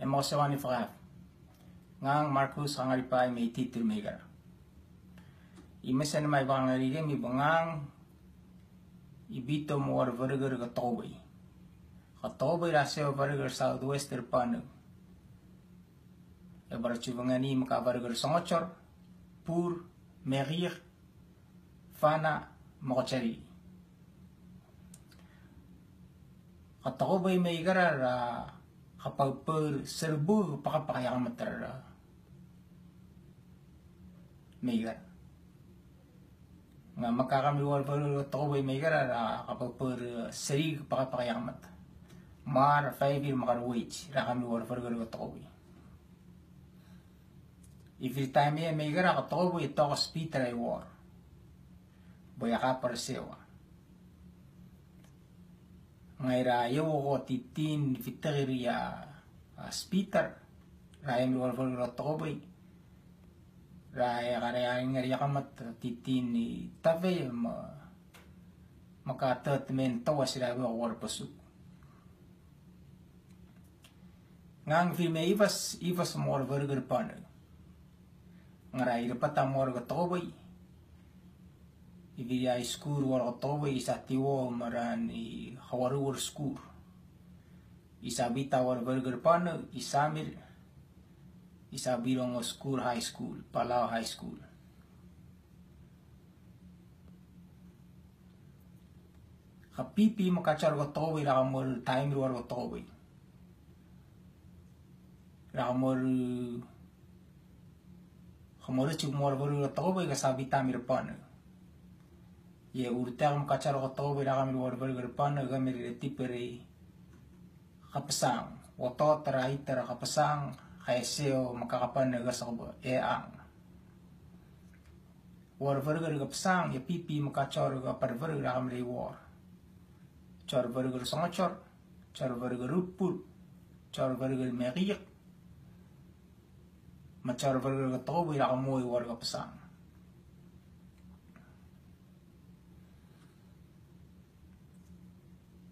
e mo se wani fra ngang Marcus hangari pai me titir i mesen mai bangari mi bangang i bito mo war burger ga tobai ga tobai ra se burger southwest panu e bar chuvangani maka burger songochor pur merir fana mochari ka tobai ra kapag per serbu pakapakayang matara meigar nga makakami wal per tobai meigar ra kapag per seri pakapakayang mat mar five year makar wage. Ra kami wal per garo tobai every time ye meigar ka tobai to hospital ay war. Boya ka per sewa ngai ra yo ko titin fitagiri ya speaker ra em wal wal ro tobai ra ya kare ya ngai ya kamat titin ni tave ma maka tat men go war pasu ngang fi me ivas ivas mor burger pan. Ngara ira pata mor go tobai i ai skur war toba i sa tiwo maran i hawaru war skur i sa bita war burger pana i samir i sa birong skur high school palau high school. Ka pipi makachar go toba i rakamol time war i rakamol kamol chuk mor war go toba i ka ye urtang kachar ko to bira kami luar bari gerpan kami di tiperi kapasang woto tera itera kapasang kaiseo makakapan naga sa e ang. War bari ger kapasang ye pipi makachar ga war char bari ger songachar char bari ger rupur char bari ger megiyak machar bari ger to bira kami war kapasang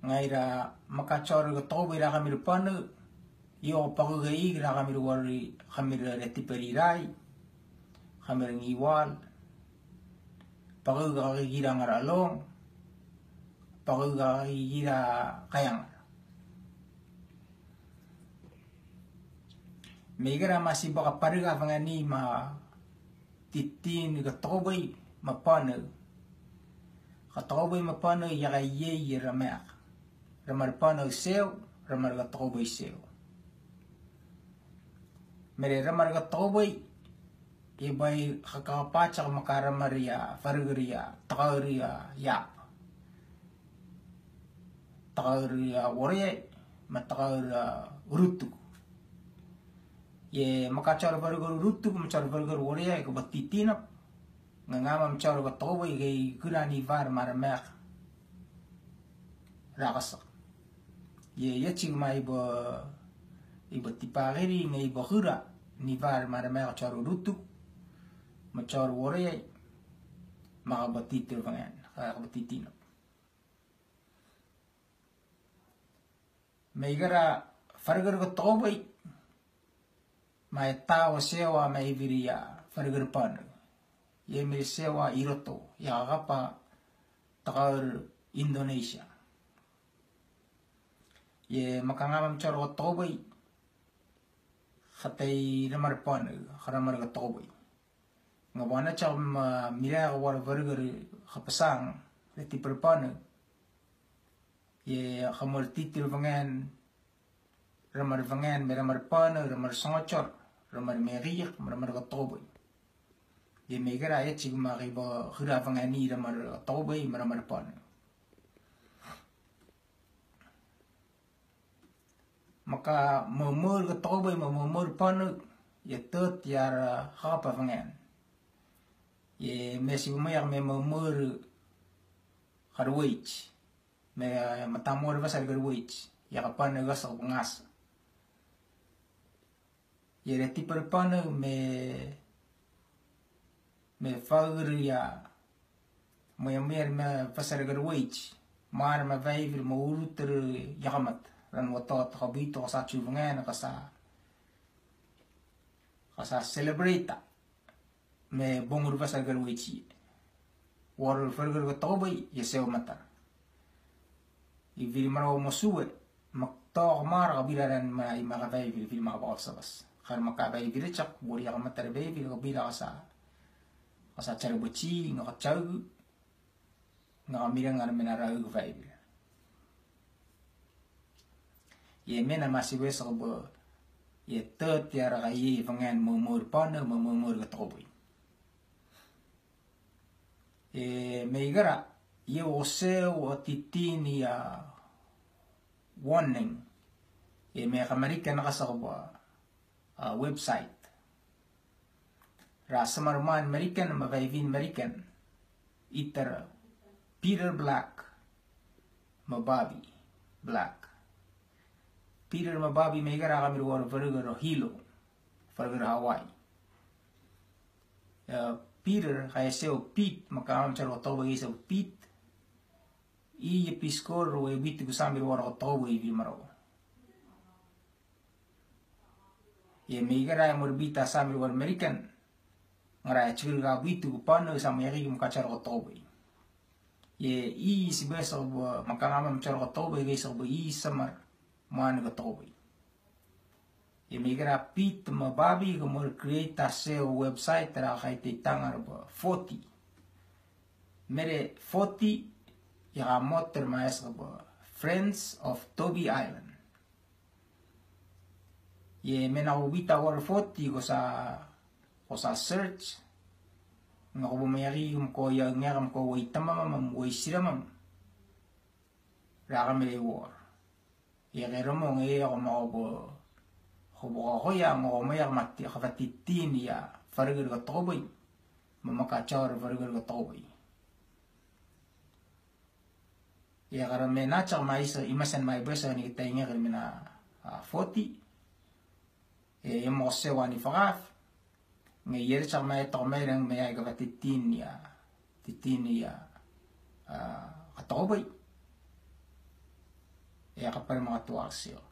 ngai ra makachor ga tobe ra kami panu yo pagu ga i ra kami wari kami ra reti peri rai kami ra ngiwal pagu ga gira ngara long pagu ga gira kayang. Megara masih baka pariga fangani ma titin ga tobe ma panu. Ka tobe ma panu ya ga ye ye ramar pano seu ramar ga tobai seu mere ramar ga tobai e bai haka pacha makara maria farguria tagaria ya tagaria wore matagaria urutu. Ye makachar fargur urutu machar fargur wore ko batitina ngama machar ga tobai gai gurani var maramek ye ye ching mai bo ibo tipagiri ngai bo hura ni var mara mai char rutu. Ma char wore ma ba titir vangan ka ba titino meigara fargar go tobai mai tawa sewa mai viria fargar pan ye me sewa iroto ya gapa takar Indonesia ye makangamam chor go tobai khatay ramar pan kharamar go tobai ngabana cham mira war burger khapasang leti perpan ye khamar titil vangan ramar vangan meramar pan ramar songchor ramar meriq ramar go tobai ye megara ye chigma riba khira vangani ramar tobai ramar pan maka memur ke tobe ma memur panu ye tot yar hapa fangen ye mesi umayar me memur harwich me matamor basal garwich ya kapan gas ngas ye reti per panu me me fagur ya mo yamer me basal garwich mar ma vaivir mo uruter yakamat ran wato to bito sa chu venga na kasa kasa celebrate me bongur basa gar wichi war fergar ga tobai sewa matar i vili mara mo suwe mak to mar ga bila dan ma i maka bai vili vili maka bakal sabas kar maka bai vili chak bori ya matar bai vili ga bila kasa kasa cara buci ngaka chau ngaka mira ngana menara ga bai vili ye mena masih wes ko ye tot ya ra ye vangan mo mo pana mo mo mo ga tobai e meigara ye o se o titini ya warning. E me amerika na kasa ba uh, website ra samarman american vaivin american itar peter black ma bobby black Peter mababi may gara kami ruwar vergaro hilo vergaro Hawaii. Uh, Peter kaya seo Pete makamam charo toba isa Pete i ye piskor ro e bitu kusami ruwar ko toba i vi maro. Ye may gara mor bita sami ruwar American ngara chikir ga bitu kupano sama yaki mukacharo ko toba ye i si beso makamam charo ko toba i beso i samar mana ga tobi e me gara pit ma babi ga mo create SEO website ra kai te tangar ba 40 mere 40 ya motor ma es ba friends of Toby Island. Ye me na ubita war 40 go sa go sa search. Nga ko bumayari um ko ya ngam ko wai tamamam wai siramam. Ra ga me war e ge ro mo nge o mo bo ho bo ho ya ngo mo ya matti ha ti tin ya fargir ga to boy ma ma ka chawar fargir ga to boy ya gara me na cha mai sa imasan mai besa ni ta inga gara me na 40 e mo se wa ni fagaf nge yer cha mai to me rang me ya ga ti tin ya tin ya a to boy ya kapal mga tuwasyo.